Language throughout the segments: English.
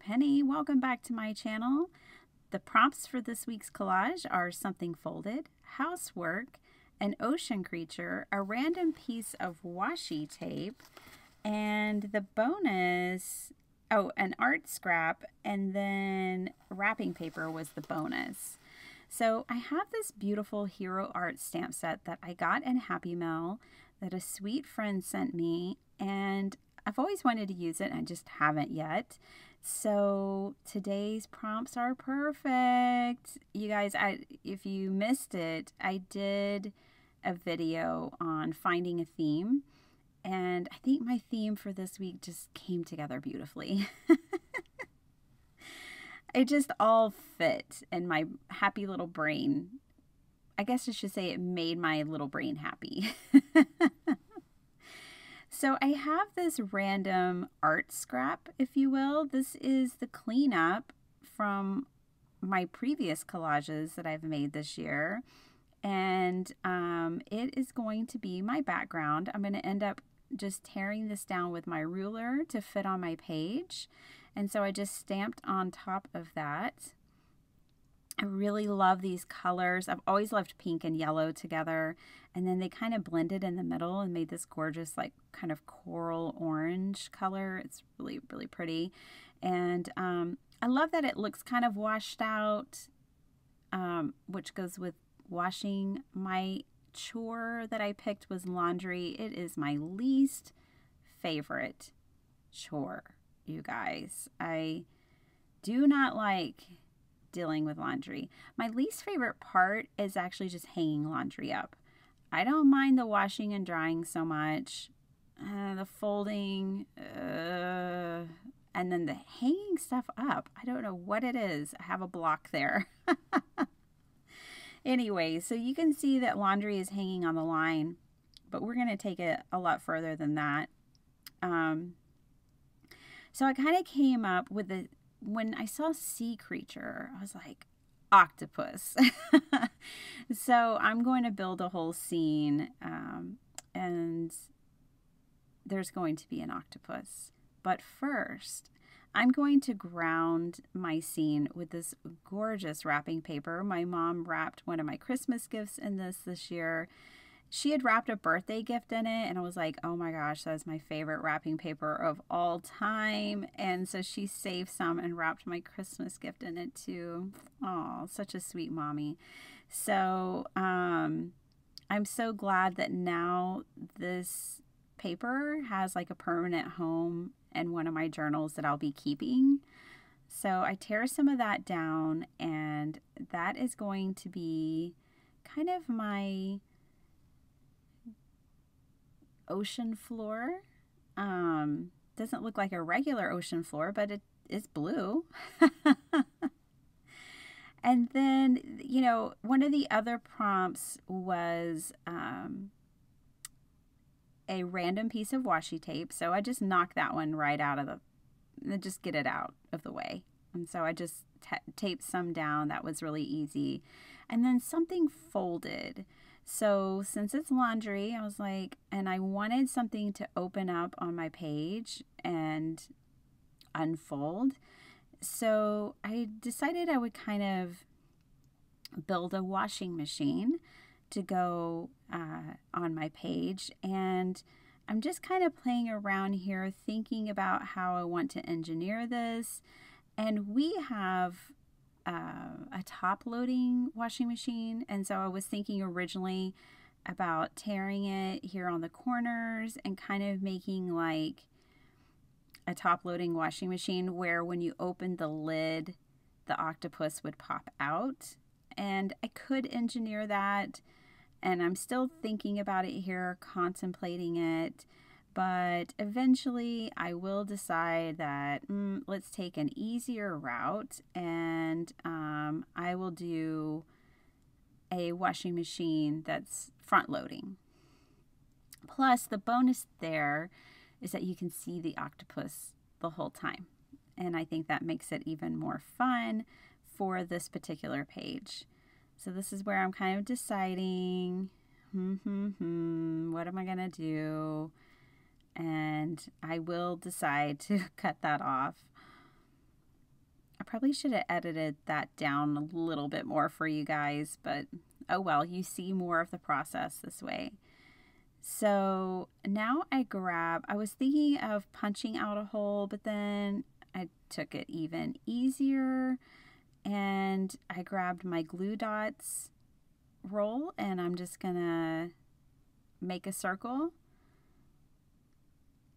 Penny. Welcome back to my channel. The prompts for this week's collage are something folded, housework, an ocean creature, a random piece of washi tape, and the bonus, oh, an art scrap, and then wrapping paper was the bonus. So I have this beautiful Hero Art stamp set that I got in Happy Mail that a sweet friend sent me, and I've always wanted to use it, I just haven't yet. So today's prompts are perfect. You guys, I if you missed it, I did a video on finding a theme. And I think my theme for this week just came together beautifully. it just all fit in my happy little brain. I guess I should say it made my little brain happy. so I have this random art scrap, if you will. This is the cleanup from my previous collages that I've made this year. And um, it is going to be my background. I'm going to end up just tearing this down with my ruler to fit on my page. And so I just stamped on top of that. I really love these colors. I've always loved pink and yellow together. And then they kind of blended in the middle and made this gorgeous, like, kind of coral orange color. It's really, really pretty. And um, I love that it looks kind of washed out, um, which goes with washing. My chore that I picked was laundry. It is my least favorite chore, you guys. I do not like dealing with laundry. My least favorite part is actually just hanging laundry up. I don't mind the washing and drying so much. Uh, the folding, uh, and then the hanging stuff up. I don't know what it is. I have a block there. Anyway, so you can see that laundry is hanging on the line, but we're going to take it a lot further than that. Um, so I kind of came up with the, when I saw sea creature, I was like, octopus. so I'm going to build a whole scene um, and there's going to be an octopus. But first, I'm going to ground my scene with this gorgeous wrapping paper. My mom wrapped one of my Christmas gifts in this this year. She had wrapped a birthday gift in it, and I was like, oh my gosh, that is my favorite wrapping paper of all time. And so she saved some and wrapped my Christmas gift in it too. Oh, such a sweet mommy. So um, I'm so glad that now this paper has like a permanent home and one of my journals that I'll be keeping. So I tear some of that down, and that is going to be kind of my ocean floor. Um, doesn't look like a regular ocean floor, but it is blue. and then, you know, one of the other prompts was um, a random piece of washi tape. So I just knocked that one right out of the, just get it out of the way. And so I just taped some down. That was really easy. And then something folded. So since it's laundry, I was like, and I wanted something to open up on my page and unfold. So I decided I would kind of build a washing machine to go uh, on my page. And I'm just kind of playing around here, thinking about how I want to engineer this. And we have a top loading washing machine. And so I was thinking originally about tearing it here on the corners and kind of making like a top loading washing machine where when you open the lid, the octopus would pop out. And I could engineer that and I'm still thinking about it here, contemplating it. But eventually, I will decide that mm, let's take an easier route and um, I will do a washing machine that's front loading. Plus, the bonus there is that you can see the octopus the whole time. And I think that makes it even more fun for this particular page. So this is where I'm kind of deciding, hmm, hmm, hmm, what am I going to do? And I will decide to cut that off. I probably should have edited that down a little bit more for you guys, but oh well, you see more of the process this way. So now I grab, I was thinking of punching out a hole, but then I took it even easier and I grabbed my glue dots roll and I'm just gonna make a circle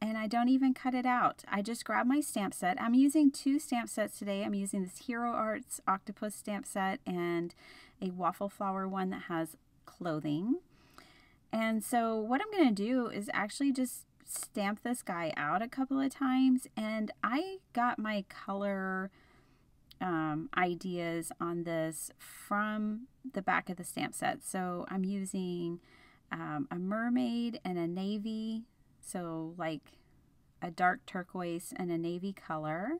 and I don't even cut it out. I just grab my stamp set. I'm using two stamp sets today. I'm using this Hero Arts Octopus stamp set and a waffle flower one that has clothing. And so what I'm going to do is actually just stamp this guy out a couple of times and I got my color um, ideas on this from the back of the stamp set. So I'm using um, a mermaid and a navy so like a dark turquoise and a navy color.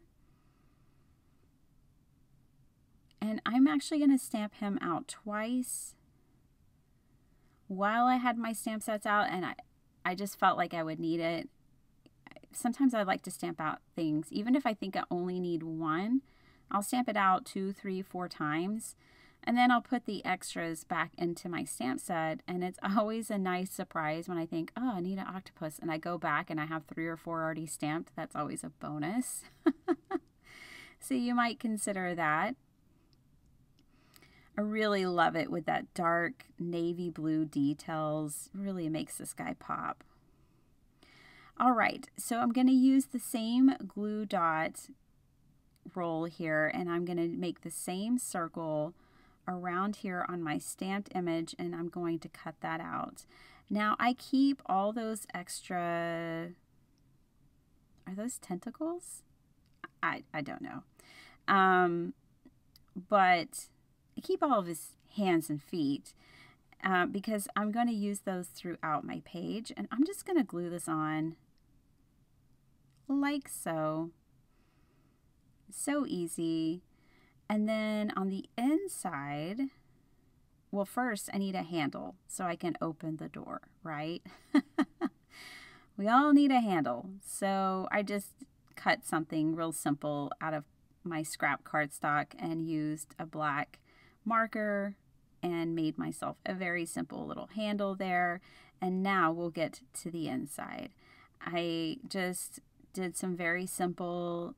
And I'm actually going to stamp him out twice while I had my stamp sets out and I, I just felt like I would need it. Sometimes I like to stamp out things, even if I think I only need one, I'll stamp it out two, three, four times and then I'll put the extras back into my stamp set. And it's always a nice surprise when I think, oh, I need an octopus. And I go back and I have three or four already stamped. That's always a bonus. so you might consider that. I really love it with that dark navy blue details. Really makes this guy pop. All right, so I'm going to use the same glue dot roll here and I'm going to make the same circle around here on my stamped image and I'm going to cut that out. Now I keep all those extra, are those tentacles? I, I don't know. Um, but I keep all of his hands and feet uh, because I'm going to use those throughout my page and I'm just going to glue this on like so. So easy. And then on the inside, well, first I need a handle so I can open the door, right? we all need a handle. So I just cut something real simple out of my scrap cardstock and used a black marker and made myself a very simple little handle there. And now we'll get to the inside. I just did some very simple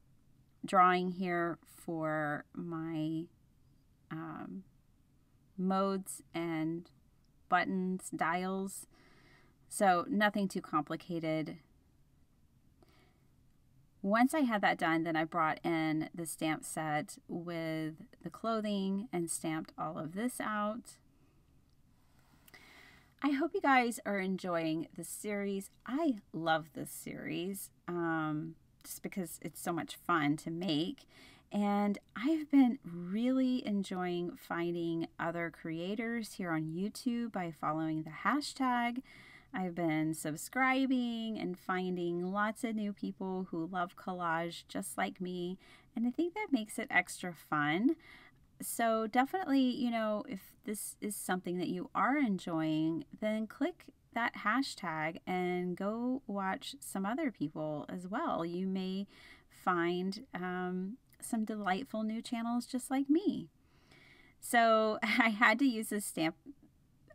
drawing here for my um, modes and buttons, dials. So nothing too complicated. Once I had that done, then I brought in the stamp set with the clothing and stamped all of this out. I hope you guys are enjoying the series. I love this series um, just because it's so much fun to make. And I've been really enjoying finding other creators here on YouTube by following the hashtag. I've been subscribing and finding lots of new people who love collage just like me. And I think that makes it extra fun. So, definitely, you know, if this is something that you are enjoying, then click that hashtag and go watch some other people as well. You may find um, some delightful new channels just like me. So I had to use this stamp,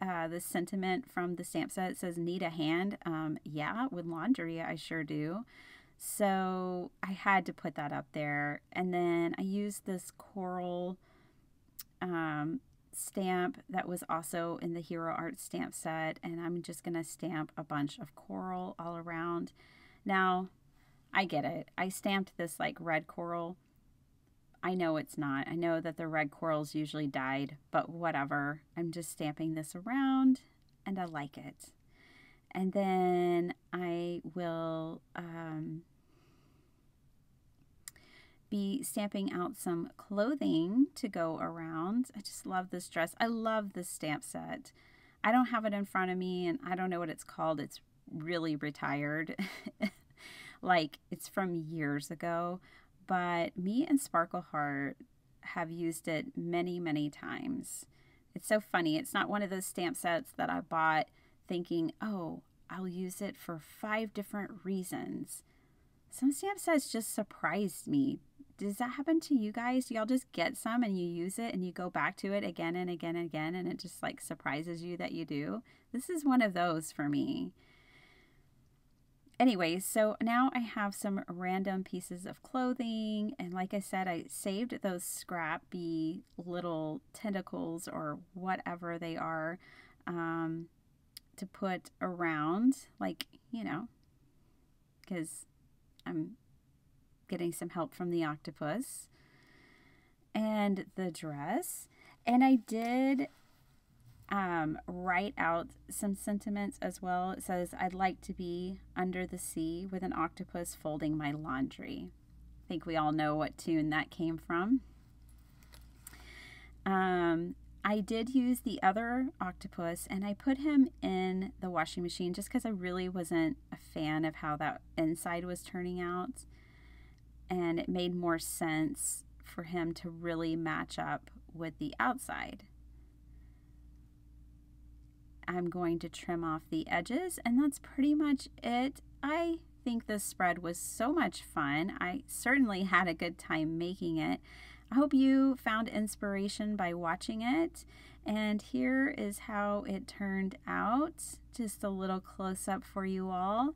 uh, sentiment from the stamp set. It says, need a hand. Um, yeah, with laundry, I sure do. So I had to put that up there. And then I used this coral um, stamp that was also in the Hero Art stamp set. And I'm just going to stamp a bunch of coral all around. Now, I get it. I stamped this like red coral I know it's not. I know that the red corals usually died, but whatever. I'm just stamping this around and I like it. And then I will um, be stamping out some clothing to go around. I just love this dress. I love this stamp set. I don't have it in front of me and I don't know what it's called. It's really retired. like it's from years ago, but me and Sparkle Heart have used it many, many times. It's so funny. It's not one of those stamp sets that I bought thinking, oh, I'll use it for five different reasons. Some stamp sets just surprised me. Does that happen to you guys? Y'all just get some and you use it and you go back to it again and again and again and it just like surprises you that you do? This is one of those for me. Anyways, so now I have some random pieces of clothing. And like I said, I saved those scrappy little tentacles or whatever they are um, to put around, like, you know, because I'm getting some help from the octopus and the dress. And I did um, write out some sentiments as well. It says, I'd like to be under the sea with an octopus folding my laundry. I think we all know what tune that came from. Um, I did use the other octopus and I put him in the washing machine just because I really wasn't a fan of how that inside was turning out. And it made more sense for him to really match up with the outside. I'm going to trim off the edges and that's pretty much it. I think this spread was so much fun. I certainly had a good time making it. I hope you found inspiration by watching it. And here is how it turned out. Just a little close up for you all.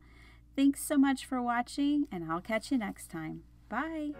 Thanks so much for watching, and I'll catch you next time. Bye.